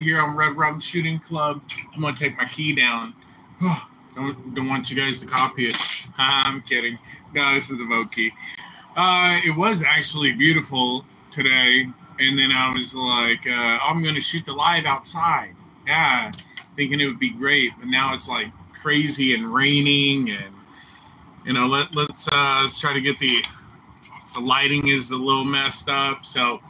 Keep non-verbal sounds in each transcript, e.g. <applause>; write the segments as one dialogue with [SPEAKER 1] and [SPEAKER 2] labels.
[SPEAKER 1] here on Red Rum Shooting Club. I'm gonna take my key down. <sighs> don't don't want you guys to copy it. <laughs> I'm kidding. No, this is the vote key. Uh, it was actually beautiful today, and then I was like, uh, I'm gonna shoot the live outside. Yeah, thinking it would be great, but now it's like crazy and raining, and you know, let let's uh, let's try to get the the lighting is a little messed up, so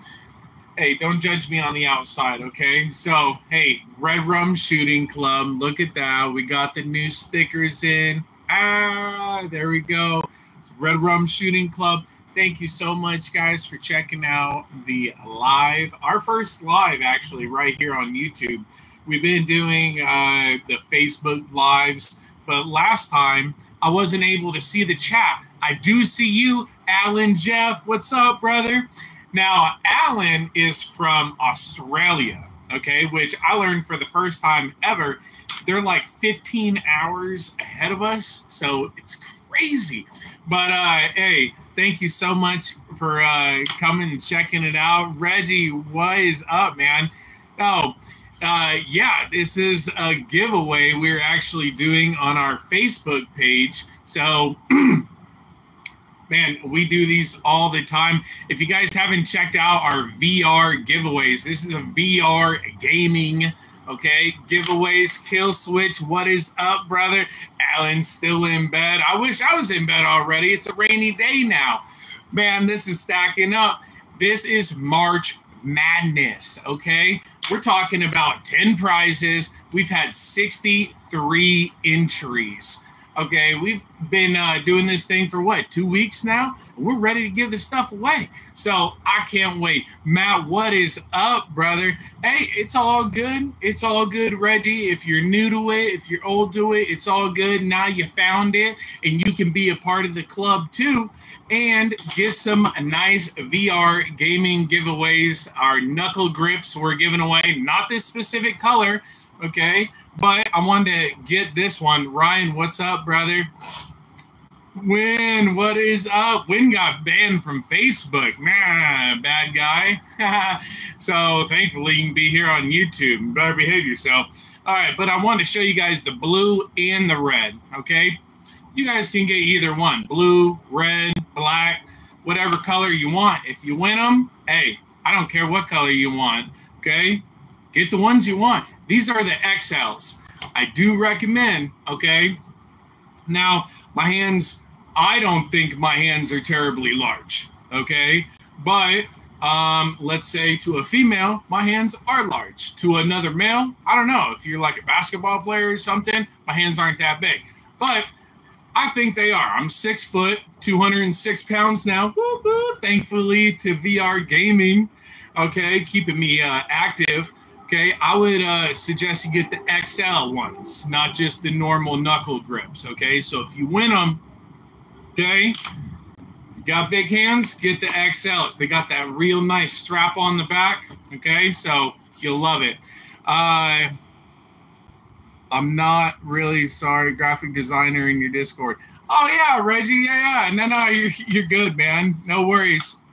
[SPEAKER 1] hey, don't judge me on the outside, okay? So, hey, Red Rum Shooting Club, look at that. We got the new stickers in. Ah, there we go. It's Red Rum Shooting Club. Thank you so much, guys, for checking out the live, our first live, actually, right here on YouTube. We've been doing uh, the Facebook lives, but last time I wasn't able to see the chat. I do see you, Alan Jeff. What's up, brother? Now, Alan is from Australia, okay, which I learned for the first time ever. They're like 15 hours ahead of us, so it's crazy. But uh, hey, thank you so much for uh, coming and checking it out. Reggie, what is up, man? Oh, uh, yeah, this is a giveaway we're actually doing on our Facebook page. So <clears throat> man, we do these all the time. If you guys haven't checked out our VR giveaways, this is a VR gaming, okay, giveaways. Kill switch, what is up, brother? Alan's still in bed. I wish I was in bed already. It's a rainy day now. Man, this is stacking up. This is March Madness, okay? We're talking about 10 prizes. We've had 63 entries. Okay, we've been uh, doing this thing for what two weeks now. We're ready to give this stuff away, so I can't wait. Matt, what is up, brother? Hey, it's all good. It's all good, Reggie. If you're new to it, if you're old to it, it's all good. Now you found it, and you can be a part of the club too, and get some nice VR gaming giveaways. Our knuckle grips we're giving away, not this specific color Okay, but I wanted to get this one. Ryan, what's up, brother? Win, what is up? Win got banned from Facebook. Nah, bad guy. <laughs> so thankfully you can be here on YouTube. better behave yourself. All right, but I want to show you guys the blue and the red. Okay, you guys can get either one: blue, red, black, whatever color you want. If you win them, hey, I don't care what color you want. Okay, Get the ones you want. These are the XLs. I do recommend, okay? Now, my hands, I don't think my hands are terribly large, okay? But um, let's say to a female, my hands are large. To another male, I don't know. If you're like a basketball player or something, my hands aren't that big. But I think they are. I'm six foot, 206 pounds now. Woo, woo, thankfully to VR gaming, okay, keeping me uh, active. Okay, I would uh, suggest you get the XL ones, not just the normal knuckle grips. Okay, so if you win them, okay, you got big hands, get the XLs. They got that real nice strap on the back. Okay, so you'll love it. Uh, I'm not really sorry, graphic designer in your Discord. Oh yeah, Reggie. Yeah, yeah. No, no, you're you're good, man. No worries. <clears throat>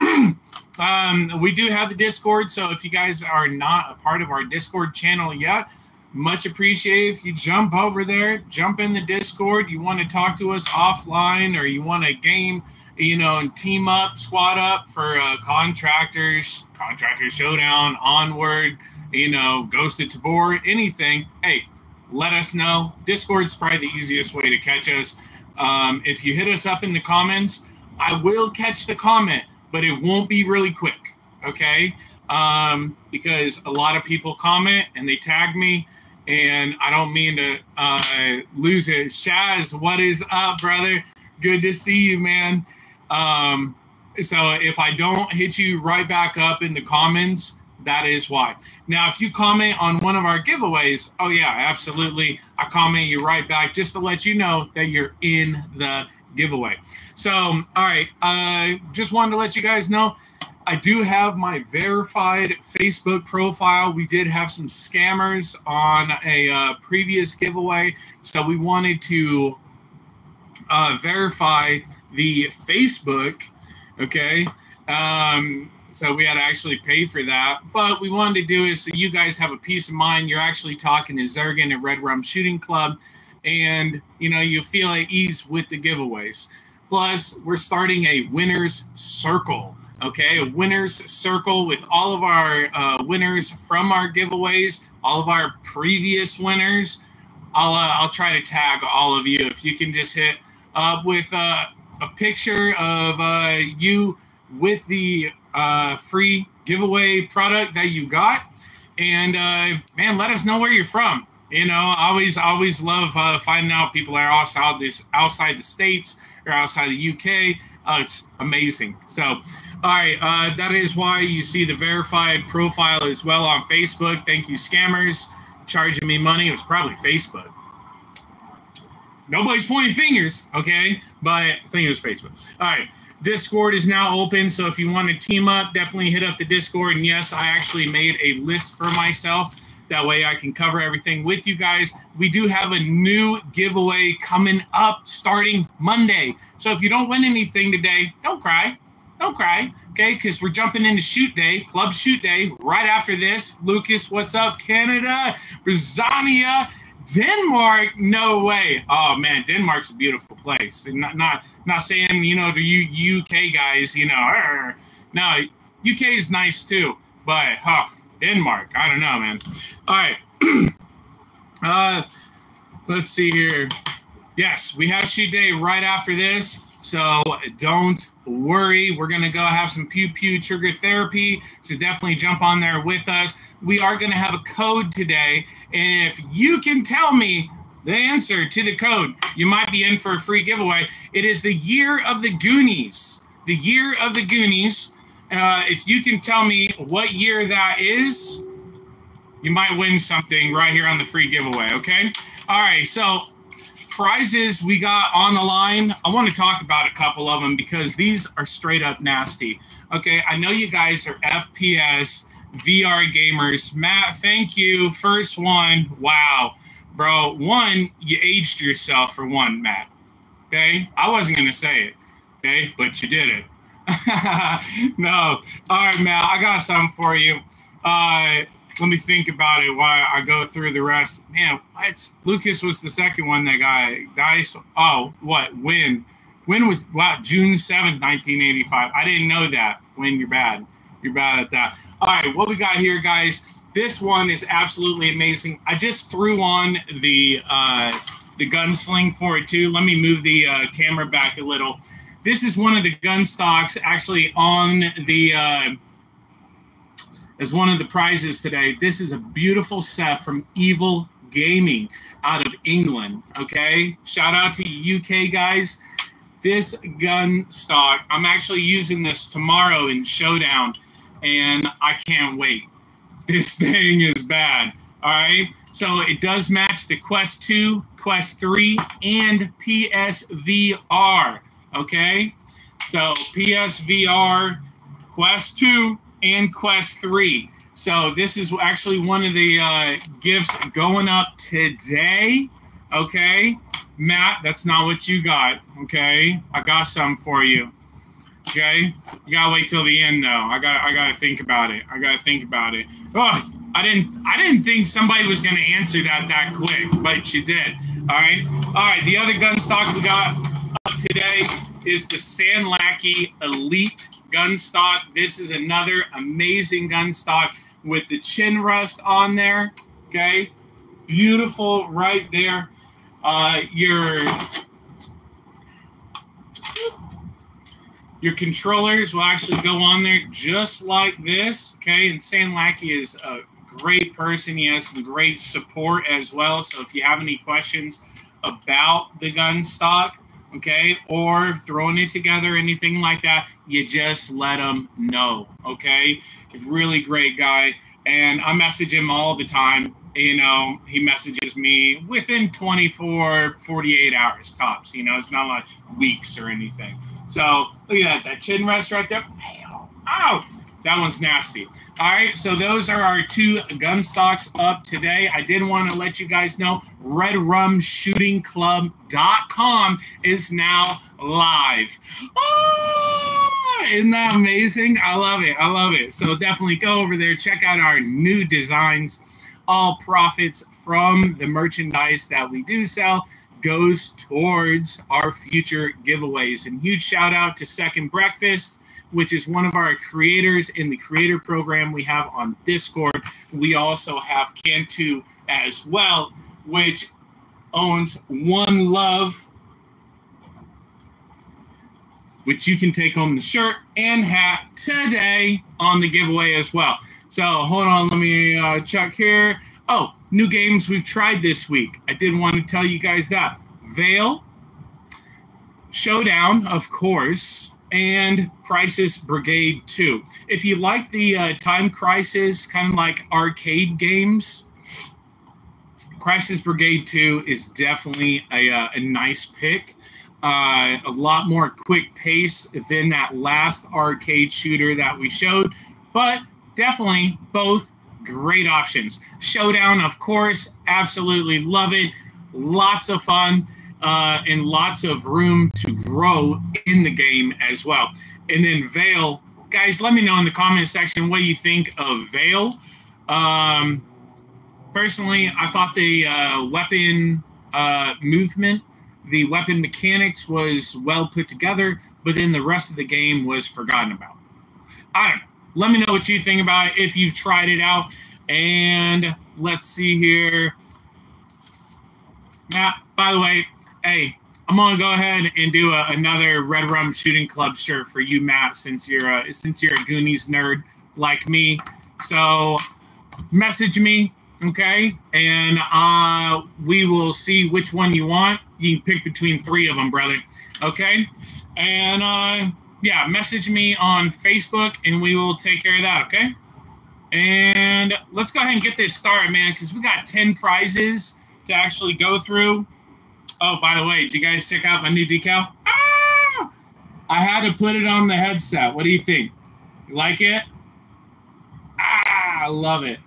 [SPEAKER 1] Um, we do have the Discord, so if you guys are not a part of our Discord channel yet, much appreciated if you jump over there, jump in the Discord. You want to talk to us offline, or you want a game, you know, and team up, squad up for uh, contractors, contractor showdown, onward, you know, Ghosts of Tabor, anything. Hey, let us know. Discord's probably the easiest way to catch us. Um, if you hit us up in the comments, I will catch the comment but it won't be really quick, okay? Um, because a lot of people comment and they tag me, and I don't mean to uh, lose it. Shaz, what is up, brother? Good to see you, man. Um, so if I don't hit you right back up in the comments, that is why. Now, if you comment on one of our giveaways, oh yeah, absolutely, I comment you right back just to let you know that you're in the giveaway. So, all right, I uh, just wanted to let you guys know I do have my verified Facebook profile. We did have some scammers on a uh, previous giveaway, so we wanted to uh, verify the Facebook. Okay. Um, so we had to actually pay for that. But we wanted to do is so you guys have a peace of mind. You're actually talking to Zergan at Red Rum Shooting Club, and you know you feel at ease with the giveaways. Plus, we're starting a winners circle. Okay, a winners circle with all of our uh, winners from our giveaways, all of our previous winners. I'll uh, I'll try to tag all of you if you can just hit uh, with uh, a picture of uh, you with the uh, free giveaway product that you got, and uh, man, let us know where you're from. You know, always always love uh, finding out people are outside this outside the states or outside the UK. Uh, it's amazing. So, all right, uh, that is why you see the verified profile as well on Facebook. Thank you, scammers, charging me money. It was probably Facebook. Nobody's pointing fingers, okay? But I think it was Facebook. All right. Discord is now open, so if you want to team up, definitely hit up the Discord. And yes, I actually made a list for myself. That way I can cover everything with you guys. We do have a new giveaway coming up starting Monday. So if you don't win anything today, don't cry. Don't cry, okay? Because we're jumping into shoot day, club shoot day, right after this. Lucas, what's up? Canada, Brazania, Denmark, no way. Oh man, Denmark's a beautiful place. Not not not saying you know to you UK guys, you know, no, UK is nice too, but huh, Denmark, I don't know, man. All right, <clears throat> uh, let's see here. Yes, we have shoot day right after this. So don't worry. We're going to go have some pew pew trigger therapy. So definitely jump on there with us. We are going to have a code today. And if you can tell me the answer to the code, you might be in for a free giveaway. It is the year of the Goonies. The year of the Goonies. Uh, if you can tell me what year that is, you might win something right here on the free giveaway. Okay. All right. So prizes we got on the line. I want to talk about a couple of them because these are straight up nasty. Okay, I know you guys are FPS VR gamers. Matt, thank you. First one. Wow. Bro, one, you aged yourself for one, Matt. Okay? I wasn't going to say it. Okay? But you did it. <laughs> no. All right, Matt, I got something for you. Uh, let me think about it while I go through the rest. Man, what? Lucas was the second one that got dice. Oh, what? When? When was wow? June seventh, nineteen eighty-five. I didn't know that. When you're bad, you're bad at that. All right, what we got here, guys? This one is absolutely amazing. I just threw on the uh, the gunsling for it too. Let me move the uh, camera back a little. This is one of the gun stocks actually on the. Uh, as one of the prizes today. This is a beautiful set from Evil Gaming out of England. Okay, shout out to UK guys. This gun stock, I'm actually using this tomorrow in Showdown, and I can't wait. This <laughs> thing is bad. All right, so it does match the Quest 2, Quest 3, and PSVR. Okay, so PSVR, Quest 2, and Quest 3. So this is actually one of the uh, gifts going up today. Okay, Matt, that's not what you got. Okay, I got some for you. Okay, you gotta wait till the end though. I got I gotta think about it. I gotta think about it. Oh, I didn't I didn't think somebody was gonna answer that that quick, but you did. All right, all right. The other gun stock we got up today is the Sandlackey Elite gun stock. This is another amazing gun stock with the chin rest on there. Okay, beautiful right there. Uh, your your controllers will actually go on there just like this. Okay, and Sandlackey is a great person. He has some great support as well. So if you have any questions about the gun stock, okay, or throwing it together, anything like that, you just let him know, okay? Really great guy. And I message him all the time. You know, he messages me within 24, 48 hours tops. You know, it's not like weeks or anything. So look at that, that chin rest right there. Ow, that one's nasty. All right, so those are our two gun stocks up today. I did want to let you guys know redrumshootingclub.com is now live. Oh, Isn't that amazing? I love it. I love it. So definitely go over there, check out our new designs. All profits from the merchandise that we do sell goes towards our future giveaways. And huge shout out to Second Breakfast, which is one of our creators in the creator program we have on Discord. We also have Cantu as well, which owns One Love which you can take home the shirt and hat today on the giveaway as well. So hold on, let me uh, check here. Oh, new games we've tried this week. I did want to tell you guys that. Vail, Showdown, of course, and Crisis Brigade 2. If you like the uh, Time Crisis, kind of like arcade games, Crisis Brigade 2 is definitely a, uh, a nice pick uh, a lot more quick pace than that last arcade shooter that we showed, but definitely both great options. Showdown, of course, absolutely love it. Lots of fun uh, and lots of room to grow in the game as well. And then Vail, guys, let me know in the comment section what you think of Vail. Um, personally, I thought the uh, weapon uh, movement the weapon mechanics was well put together, but then the rest of the game was forgotten about. I don't know. Let me know what you think about it if you've tried it out. And let's see here. Matt, by the way, hey, I'm gonna go ahead and do a, another Red Rum Shooting Club shirt for you, Matt, since you're a, since you're a Goonies nerd like me. So message me okay? And uh, we will see which one you want. You can pick between three of them, brother, okay? And uh, yeah, message me on Facebook and we will take care of that, okay? And let's go ahead and get this started, man, because we got 10 prizes to actually go through. Oh, by the way, did you guys check out my new decal? Ah! I had to put it on the headset. What do you think? You like it? Ah, I love it.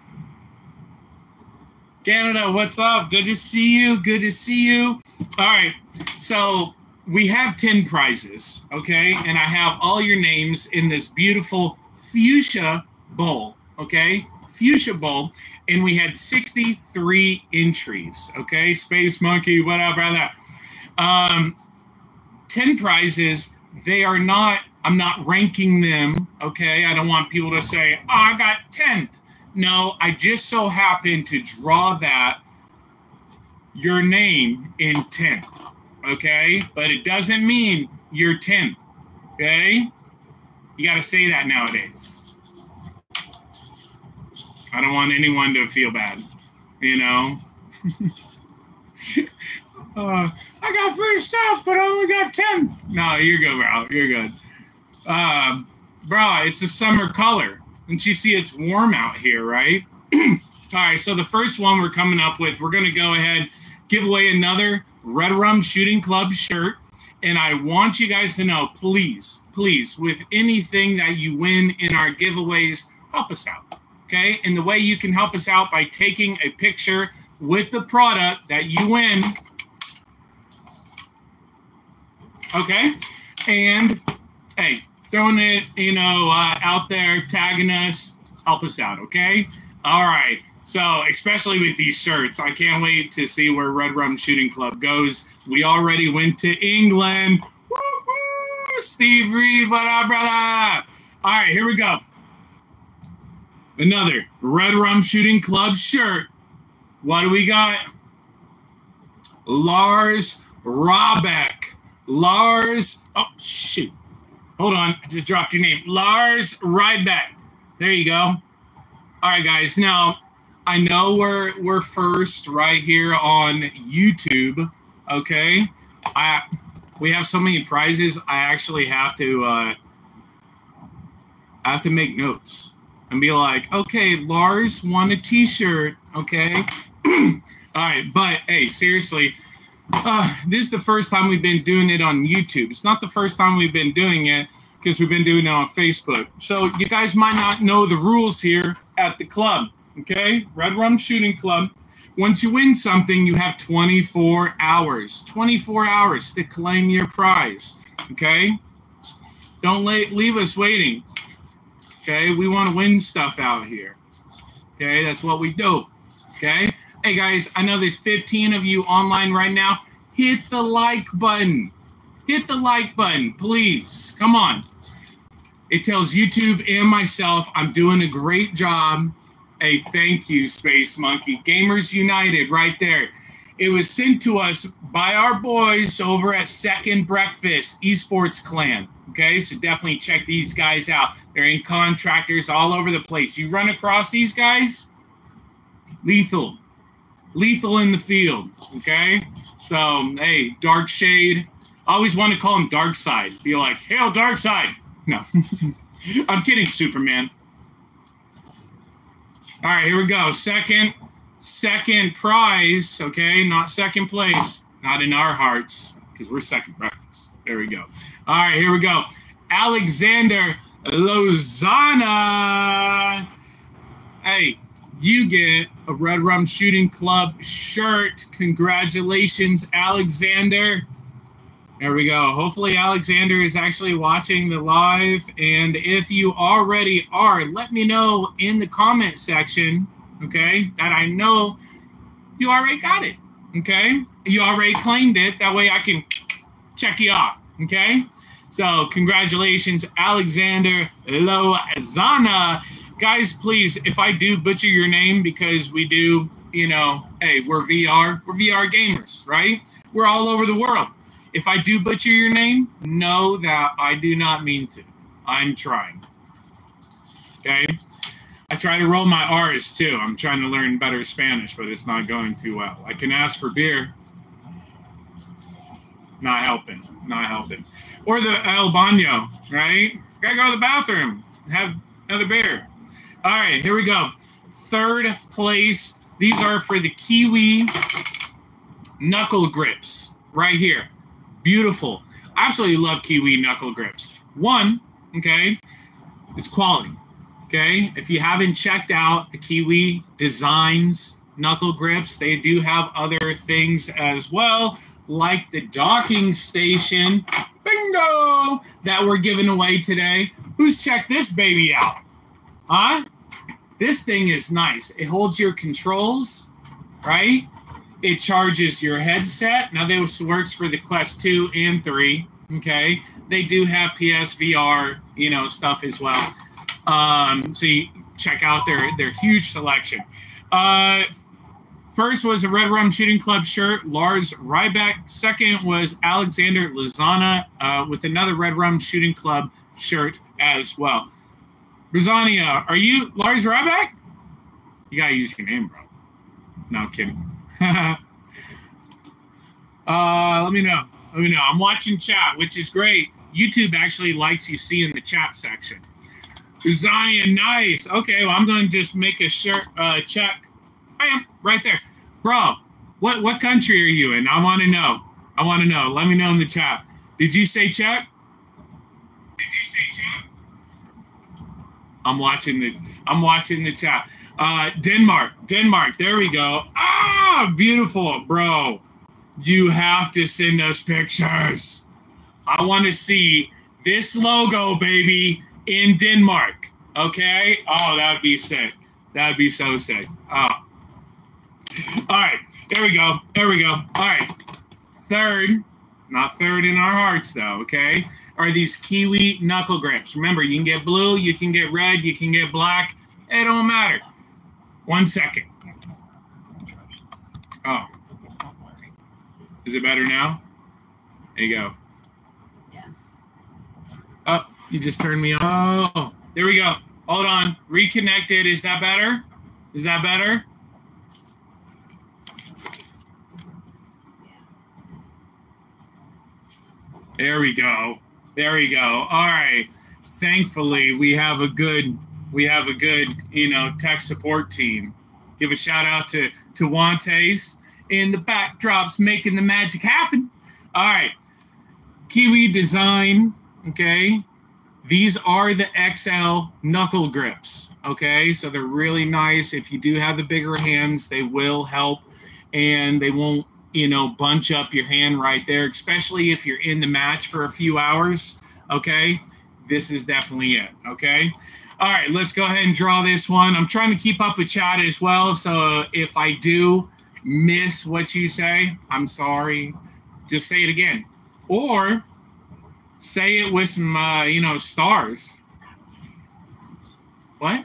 [SPEAKER 1] Canada, what's up? Good to see you. Good to see you. All right. So we have 10 prizes, okay? And I have all your names in this beautiful fuchsia bowl, okay? Fuchsia bowl. And we had 63 entries, okay? Space Monkey, what up, brother? Um, 10 prizes. They are not, I'm not ranking them, okay? I don't want people to say, oh, I got 10th. No, I just so happened to draw that your name in 10th. Okay? But it doesn't mean you're 10th. Okay? You got to say that nowadays. I don't want anyone to feel bad. You know? <laughs> uh, I got first stuff, but I only got 10. No, you're good, bro. You're good. Uh, bro, it's a summer color. And you see it's warm out here, right? <clears throat> All right, so the first one we're coming up with, we're going to go ahead, give away another Red Rum Shooting Club shirt. And I want you guys to know, please, please, with anything that you win in our giveaways, help us out. Okay. And the way you can help us out by taking a picture with the product that you win. Okay. And hey, throwing it, you know, uh, out there, tagging us, help us out, okay? All right. So, especially with these shirts, I can't wait to see where Red Rum Shooting Club goes. We already went to England. Steve Reed, what up, brother? All right, here we go. Another Red Rum Shooting Club shirt. What do we got? Lars Robeck. Lars, oh, shoot. Hold on, I just dropped your name. Lars Ryback. There you go. All right, guys. Now, I know we're we're first right here on YouTube. Okay. I we have so many prizes. I actually have to uh, I have to make notes and be like, okay, Lars won a T-shirt. Okay. <clears throat> All right, but hey, seriously uh, this is the first time we've been doing it on YouTube. It's not the first time we've been doing it because we've been doing it on Facebook. So you guys might not know the rules here at the club. Okay, Red Rum Shooting Club. Once you win something, you have 24 hours. 24 hours to claim your prize. Okay. Don't leave us waiting. Okay, we want to win stuff out here. Okay, that's what we do. Okay, hey guys, I know there's 15 of you online right now. Hit the like button. Hit the like button, please. Come on. It tells YouTube and myself I'm doing a great job. Hey, thank you, Space Monkey. Gamers United, right there. It was sent to us by our boys over at Second Breakfast Esports Clan. Okay, so definitely check these guys out. They're in contractors all over the place. You run across these guys, lethal, lethal in the field. Okay, so hey, Dark Shade. I always want to call him Dark Side. Be like, hail Dark Side. No, <laughs> I'm kidding, Superman. All right, here we go. Second, second prize. Okay, not second place. Not in our hearts because we're second breakfast. There we go. All right, here we go. Alexander Lozana. Hey, you get a Red Rum Shooting Club shirt. Congratulations, Alexander. There we go. Hopefully, Alexander is actually watching the live. And if you already are, let me know in the comment section, okay, that I know you already got it, okay? You already claimed it. That way I can check you off, okay? So, congratulations, Alexander Lozana. Guys, please, if I do butcher your name because we do, you know, hey, we're VR, we're VR gamers, right? We're all over the world. If I do butcher your name, know that I do not mean to. I'm trying. Okay? I try to roll my R's too. I'm trying to learn better Spanish, but it's not going too well. I can ask for beer. Not helping. Not helping. Or the El Baño, right? Gotta go to the bathroom. Have another beer. All right, here we go. Third place. These are for the Kiwi knuckle grips right here. Beautiful. I absolutely love Kiwi knuckle grips. One, okay, it's quality. Okay, if you haven't checked out the Kiwi Designs knuckle grips, they do have other things as well, like the docking station. Bingo! That we're giving away today. Who's checked this baby out? Huh? This thing is nice. It holds your controls, right? It charges your headset. Now, this works for the Quest 2 and 3. Okay. They do have PSVR, you know, stuff as well. Um, so you check out their their huge selection. Uh, first was a Red Rum Shooting Club shirt, Lars Ryback. Second was Alexander Lozana uh, with another Red Rum Shooting Club shirt as well. Bizania, are you Lars Ryback? You gotta use your name, bro. No kidding. <laughs> uh, let me know. Let me know. I'm watching chat, which is great. YouTube actually likes you see in the chat section. Zion, nice. Okay, well, I'm going to just make a shirt uh, check. I am right there, bro. What what country are you in? I want to know. I want to know. Let me know in the chat. Did you say check? Did you say check? I'm watching the. I'm watching the chat. Uh, Denmark, Denmark. There we go. Ah, beautiful, bro. You have to send us pictures. I want to see this logo, baby in Denmark. Okay. Oh, that'd be sick. That'd be so sick. Oh. All right. There we go. There we go. All right. Third, not third in our hearts though. Okay. Are these kiwi knuckle grips? Remember, you can get blue, you can get red, you can get black. It don't matter. One second. Oh. Is it better now? There you go.
[SPEAKER 2] Yes.
[SPEAKER 1] Oh, you just turned me on. Oh, there we go. Hold on. Reconnected. Is that better? Is that better? There we go. There we go. All right. Thankfully, we have a good we have a good, you know, tech support team. Give a shout out to to Wantes in the backdrops making the magic happen. All right. Kiwi design, okay? These are the XL knuckle grips. Okay, so they're really nice. If you do have the bigger hands, they will help and they won't, you know, bunch up your hand right there, especially if you're in the match for a few hours. Okay, this is definitely it. Okay. All right, let's go ahead and draw this one. I'm trying to keep up with chat as well. So if I do miss what you say, I'm sorry. Just say it again. Or say it with some, uh, you know, stars. What?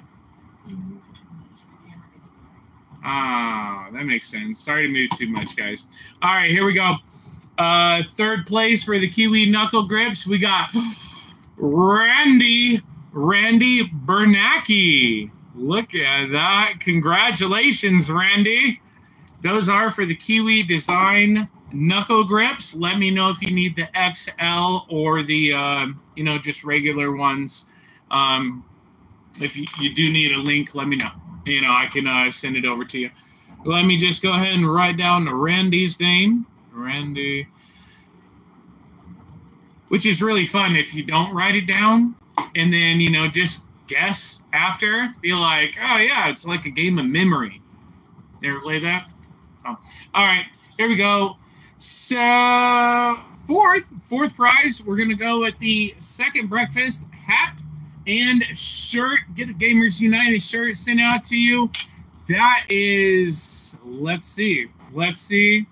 [SPEAKER 1] Ah, that makes sense. Sorry to move too much, guys. All right, here we go. Uh, third place for the Kiwi Knuckle Grips, we got Randy, Randy Bernacki. Look at that. Congratulations, Randy. Those are for the Kiwi Design Knuckle Grips. Let me know if you need the XL or the, uh, you know, just regular ones. Um, if you, you do need a link, let me know you know, I can uh, send it over to you. Let me just go ahead and write down Randy's name. Randy. Which is really fun if you don't write it down and then, you know, just guess after. Be like, oh, yeah, it's like a game of memory. You ever play that? Oh. All right, here we go. So, fourth, fourth prize, we're going to go with the second breakfast hat and shirt. Get a Gamers United shirt sent out to you. That is, let's see, let's see.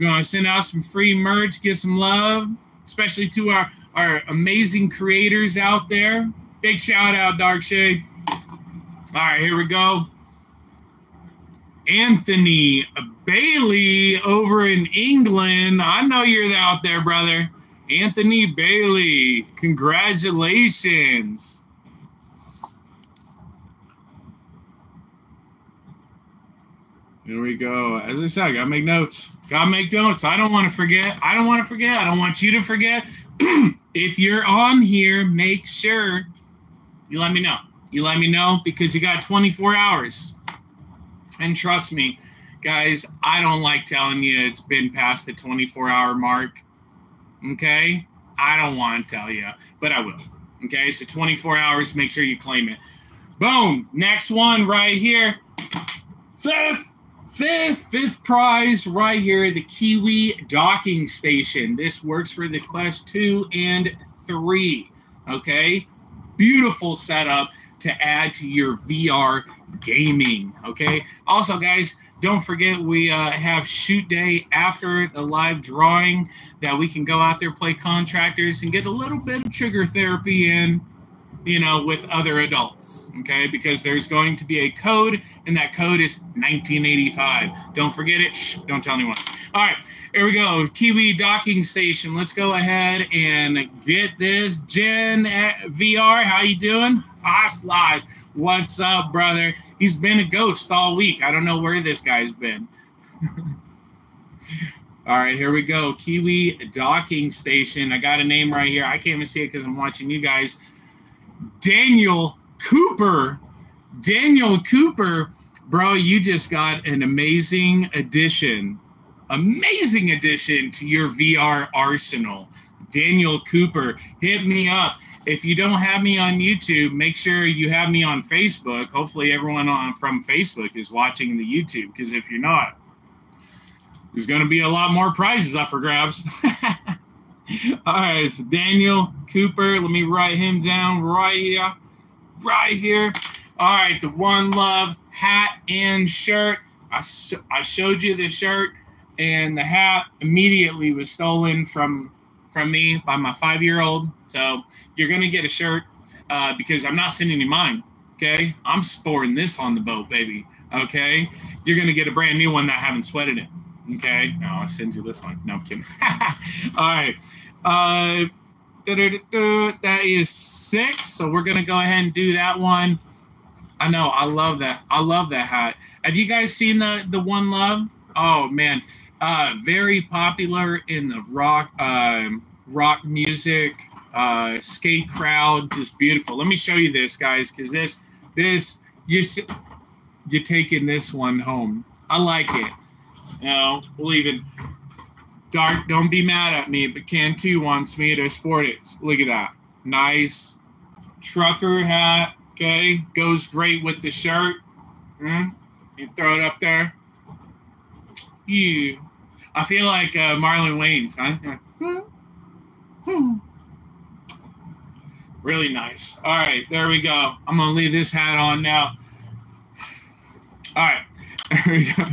[SPEAKER 1] Gonna send out some free merch, get some love, especially to our our amazing creators out there. Big shout out, Dark Shade. All right, here we go. Anthony Bailey over in England. I know you're out there, brother. Anthony Bailey, congratulations. Here we go. As I said, I gotta make notes. Gotta make notes. I don't want to forget. I don't want to forget. I don't want you to forget. <clears throat> if you're on here, make sure you let me know. You let me know because you got 24 hours. And trust me, guys, I don't like telling you it's been past the 24 hour mark. Okay? I don't want to tell you, but I will. Okay? So 24 hours, make sure you claim it. Boom. Next one right here. Fifth. Fifth, fifth prize right here, the Kiwi docking station. This works for the Quest 2 and 3. Okay? Beautiful setup to add to your VR gaming. Okay. Also, guys, don't forget we uh, have shoot day after the live drawing that we can go out there play contractors and get a little bit of trigger therapy in you know, with other adults, okay? Because there's going to be a code, and that code is 1985. Don't forget it. Shh, don't tell anyone. All right, here we go. Kiwi docking station. Let's go ahead and get this. Jen VR, how you doing? Slide. What's up, brother? He's been a ghost all week. I don't know where this guy's been. <laughs> All right, here we go. Kiwi docking station. I got a name right here. I can't even see it because I'm watching you guys. Daniel Cooper. Daniel Cooper, bro, you just got an amazing addition. Amazing addition to your VR arsenal. Daniel Cooper, hit me up. If you don't have me on YouTube, make sure you have me on Facebook. Hopefully, everyone on from Facebook is watching the YouTube. Because if you're not, there's going to be a lot more prizes up for grabs. <laughs> <laughs> All right, so Daniel Cooper, let me write him down right here. Right here. All right, the One Love hat and shirt. I, I showed you the shirt, and the hat immediately was stolen from from me by my five year old. So you're gonna get a shirt uh, because I'm not sending you mine. Okay, I'm sporting this on the boat, baby. Okay, you're gonna get a brand new one that I haven't sweated it. Okay, no, I'll send you this one. No, I'm kidding. <laughs> All right. Uh, that is six. So we're gonna go ahead and do that one. I know. I love that. I love that hat. Have you guys seen the the One Love? Oh man, uh, very popular in the rock um, rock music uh, skate crowd. Just beautiful. Let me show you this, guys, because this this you you're taking this one home. I like it. You know, believe it. Dark, don't be mad at me, but Cantu wants me to sport it. Look at that. Nice trucker hat. Okay. Goes great with the shirt. Hmm? You throw it up there. You. I feel like uh, Marlon Wayans, huh? Hmm. Really nice. All right, there we go. I'm gonna leave this hat on now. All right, <laughs> there we go.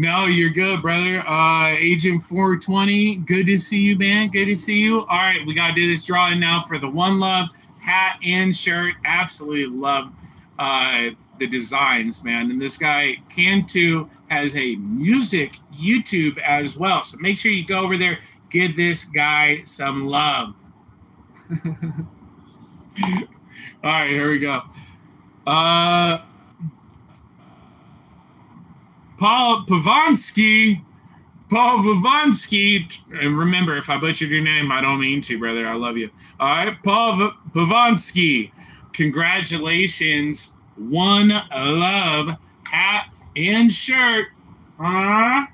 [SPEAKER 1] No, you're good, brother. Uh, Agent 420, good to see you, man. Good to see you. All right, we gotta do this drawing now for the One Love hat and shirt. Absolutely love uh, the designs, man. And this guy, Cantu, has a music YouTube as well. So make sure you go over there, give this guy some love. <laughs> All right, here we go. Uh, Paul Pavansky. Paul Pavansky. And remember, if I butchered your name, I don't mean to, brother. I love you. All right, Paul Pavansky. Congratulations. One love hat and shirt. Uh,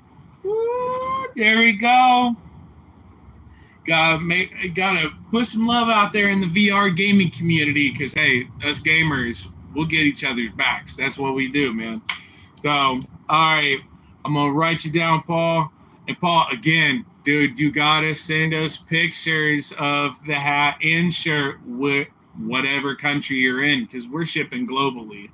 [SPEAKER 1] there we go. Gotta make, gotta put some love out there in the VR gaming community because hey, us gamers, we'll get each other's backs. That's what we do, man. So, all right, I'm gonna write you down, Paul. And Paul, again, dude, you gotta send us pictures of the hat and shirt with whatever country you're in because we're shipping globally.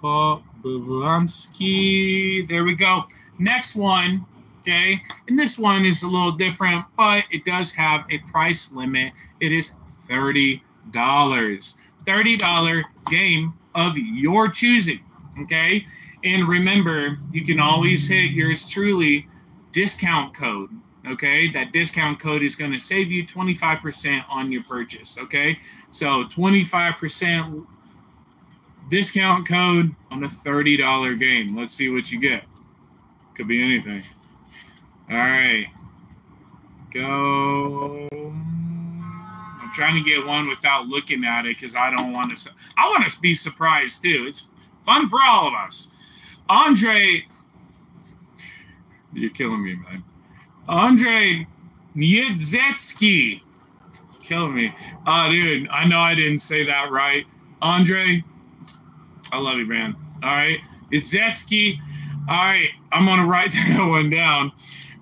[SPEAKER 1] Paul Bavansky. There we go. Next one. Okay. And this one is a little different, but it does have a price limit. It is $30. $30 game of your choosing. Okay. And remember, you can always hit yours truly discount code. Okay. That discount code is going to save you 25% on your purchase. Okay. So 25% discount code on a $30 game. Let's see what you get. Could be anything. All right. Go. Trying to get one without looking at it because I don't want to. I want to be surprised too. It's fun for all of us. Andre. You're killing me, man. Andre Niedzetsky. Killing me. Oh, dude, I know I didn't say that right. Andre, I love you, man. All right. It's All right. I'm to write <laughs> that one down.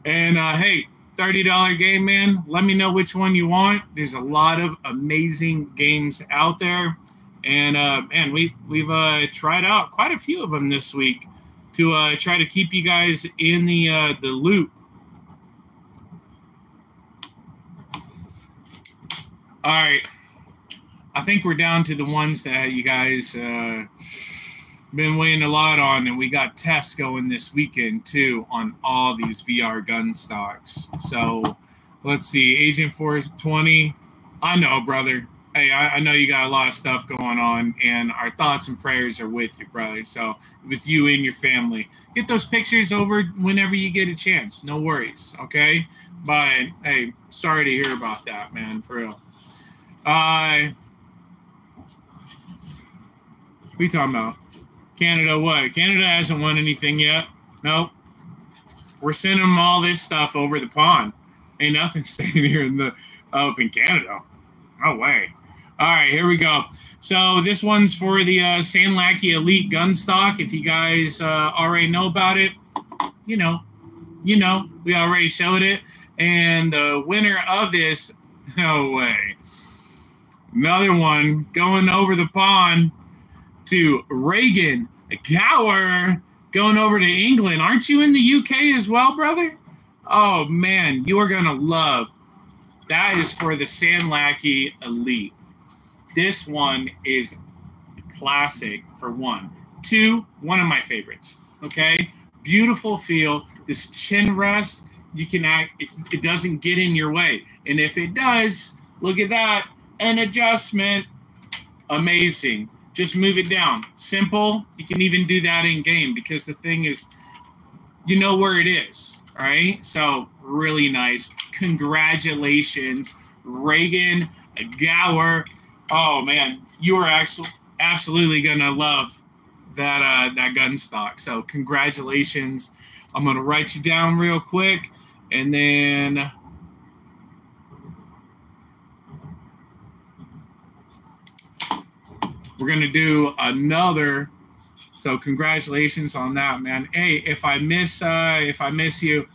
[SPEAKER 1] And uh, hey, $30 game, man. Let me know which one you want. There's a lot of amazing games out there. And uh, man, we, we've uh, tried out quite a few of them this week to uh, try to keep you guys in the, uh, the loop. All right. I think we're down to the ones that you guys uh, been weighing a lot on, and we got tests going this weekend too on all these VR gun stocks. So let's see, Agent 420. I know, brother. Hey, I, I know you got a lot of stuff going on, and our thoughts and prayers are with you, brother. So with you and your family, get those pictures over whenever you get a chance. No worries, okay? But hey, sorry to hear about that, man. For real. Uh, we talking about? Canada what? Canada hasn't won anything yet. Nope. We're sending them all this stuff over the pond. Ain't nothing <laughs> staying here in the up in Canada. No way. All right, here we go. So this one's for the uh, Elite gun stock. If you guys uh, already know about it, you know, you know, we already showed it. And the winner of this, <laughs> no way. Another one going over the pond to Reagan Gower going over to England. Aren't you in the UK as well, brother? Oh man, you are gonna love. That is for the Sandlackey Elite. This one is classic for one. Two, one of my favorites. Okay, beautiful feel. This chin rest, you can act. it doesn't get in your way, and if it does, look at that, an adjustment. Amazing just move it down. Simple. You can even do that in game because the thing is, you know where it is. Right. So really nice. Congratulations, Reagan Gower. Oh man, you are actually absolutely gonna love that uh, that gun stock. So congratulations. I'm gonna write you down real quick, and then we're gonna do another. So congratulations on that, man. Hey, if I miss uh, if I miss you,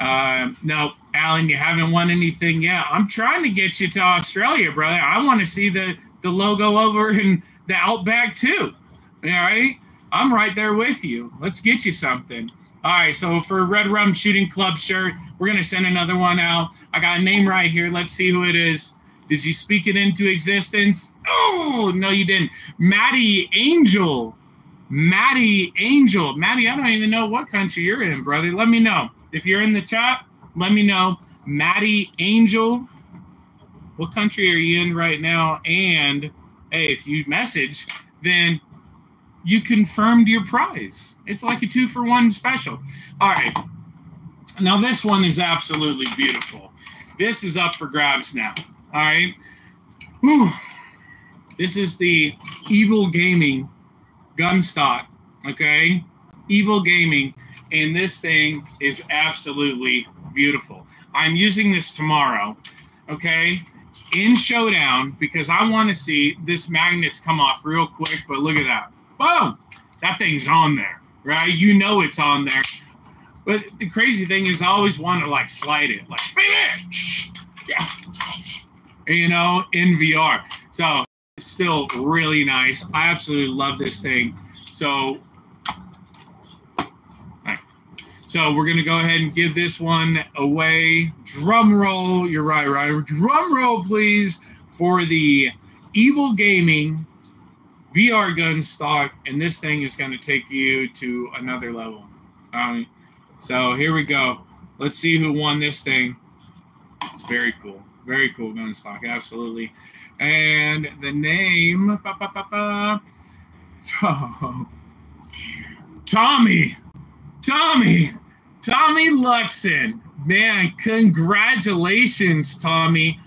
[SPEAKER 1] uh, no, Alan, you haven't won anything yet. I'm trying to get you to Australia, brother. I want to see the the logo over in the Outback too. All right, I'm right there with you. Let's get you something. All right, so for Red Rum Shooting Club shirt, we're gonna send another one out. I got a name right here. Let's see who it is. Did you speak it into existence? Oh no, you didn't. Maddie Angel. Maddie Angel. Maddie, I don't even know what country you're in, brother. Let me know. If you're in the chat, let me know. Maddie Angel, what country are you in right now? And hey, if you message, then you confirmed your prize. It's like a two for one special. All right. Now, this one is absolutely beautiful. This is up for grabs now. All right. Whew. This is the Evil Gaming gun stock. Okay. Evil Gaming. And this thing is absolutely beautiful. I'm using this tomorrow. Okay in showdown because I want to see this magnets come off real quick. But look at that. Boom. That thing's on there, right? You know it's on there. But the crazy thing is, I always want to like slide it, like, <laughs> yeah, you know, in VR. So it's still really nice. I absolutely love this thing. So so we're gonna go ahead and give this one away. Drum roll, you're right, right. Drum roll, please, for the Evil Gaming VR gun stock, and this thing is gonna take you to another level. Um, so here we go. Let's see who won this thing. It's very cool, very cool gun stock, absolutely. And the name, so Tommy. Tommy, Tommy Luxon. Man, congratulations, Tommy.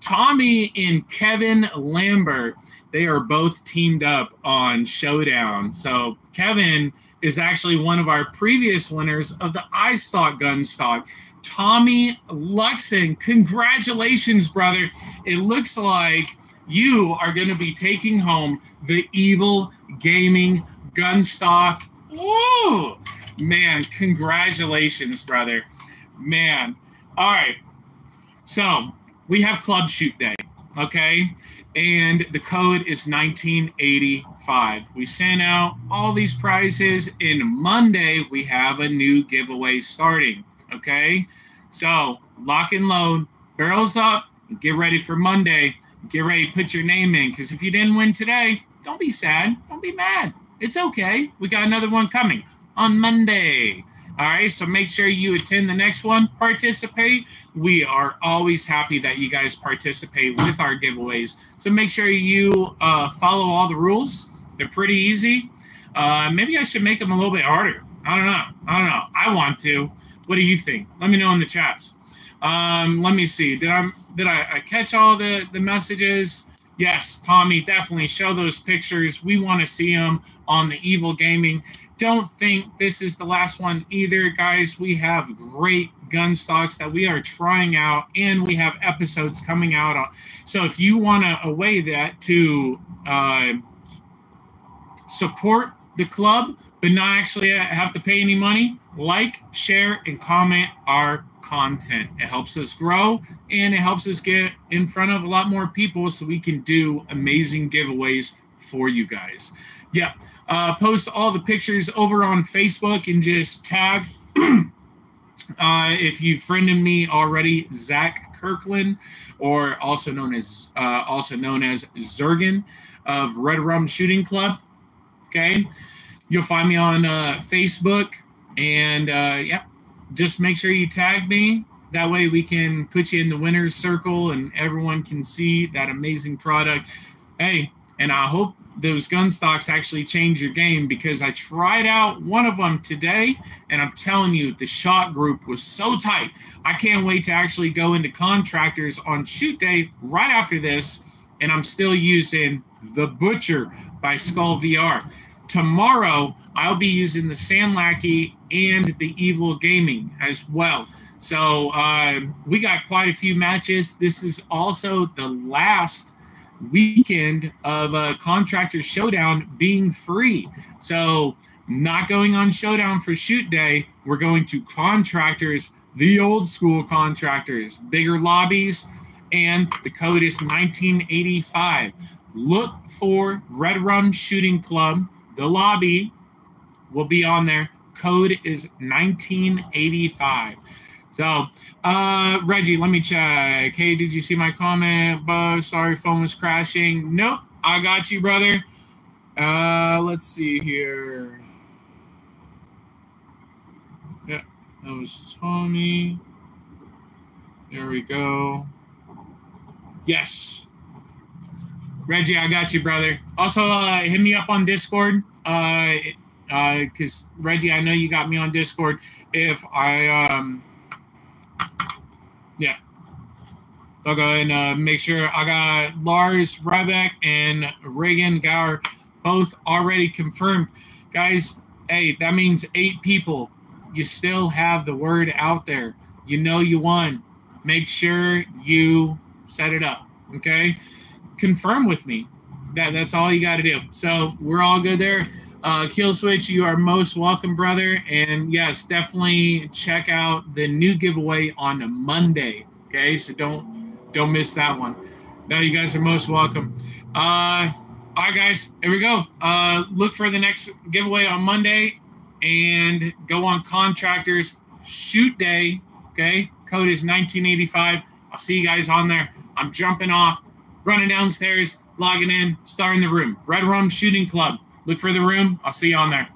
[SPEAKER 1] Tommy and Kevin Lambert, they are both teamed up on Showdown. So Kevin is actually one of our previous winners of the iStock gun stock. Tommy Luxon, congratulations, brother. It looks like you are going to be taking home the Evil Gaming gun stock. Ooh, Man, congratulations, brother. Man. All right. So we have Club Shoot Day, okay? And the code is 1985. We sent out all these prizes, and Monday we have a new giveaway starting, okay? So lock and load, barrels up, get ready for Monday. Get ready, put your name in, because if you didn't win today, don't be sad. Don't be mad. It's okay. We got another one coming on Monday. All right, so make sure you attend the next one, participate. We are always happy that you guys participate with our giveaways. So make sure you uh, follow all the rules. They're pretty easy. Uh, maybe I should make them a little bit harder. I don't know. I don't know. I want to. What do you think? Let me know in the chats. Um, let me see. Did I did I, I catch all the the messages? Yes, Tommy, definitely show those pictures. We want to see them on the Evil Gaming don't think this is the last one either, guys. We have great gun stocks that we are trying out, and we have episodes coming out. So if you want to away that to uh, support the club, but not actually have to pay any money, like, share, and comment our content. It helps us grow and it helps us get in front of a lot more people so we can do amazing giveaways for you guys. Yeah. Uh, post all the pictures over on Facebook and just tag. <clears throat> uh, if you've friended me already, Zach Kirkland, or also known as uh, also known as Zergen of Redrum Shooting Club. Okay, you'll find me on uh, Facebook, and uh, yeah, just make sure you tag me. That way, we can put you in the winner's circle, and everyone can see that amazing product. Hey, and I hope those gun stocks actually change your game because I tried out one of them today and I'm telling you the shot group was so tight. I can't wait to actually go into contractors on shoot day right after this and I'm still using the Butcher by Skull VR. Tomorrow I'll be using the Sandlackey and the Evil Gaming as well. So uh, we got quite a few matches. This is also the last weekend of a contractor showdown being free. So, not going on showdown for shoot day, we're going to contractors the old school contractors, bigger lobbies, and the code is 1985. Look for Redrum Shooting Club. The lobby will be on there. Code is 1985. So, uh, Reggie, let me check. Hey, did you see my comment? Buzz, sorry, phone was crashing. Nope, I got you, brother. Uh, let's see here. Yeah, that was Tommy. There we go. Yes. Reggie, I got you, brother. Also, uh, hit me up on Discord. Uh, because uh, Reggie, I know you got me on Discord. If I, um, yeah, I'll go and uh, make sure I got Lars Ryback and Reagan Gower both already confirmed. Guys, hey, that means eight people. You still have the word out there. You know you won. Make sure you set it up. Okay. Confirm with me. That that's all you got to do. So we're all good there. Uh, Kill Switch, you are most welcome, brother. And yes, definitely check out the new giveaway on Monday. Okay, so don't don't miss that one. Now you guys are most welcome. Uh, all right, guys, here we go. Uh, look for the next giveaway on Monday, and go on contractors shoot day. Okay, code is 1985. I'll see you guys on there. I'm jumping off, running downstairs, logging in, starting the room. Redrum Shooting Club. Look for the room. I'll see you on there.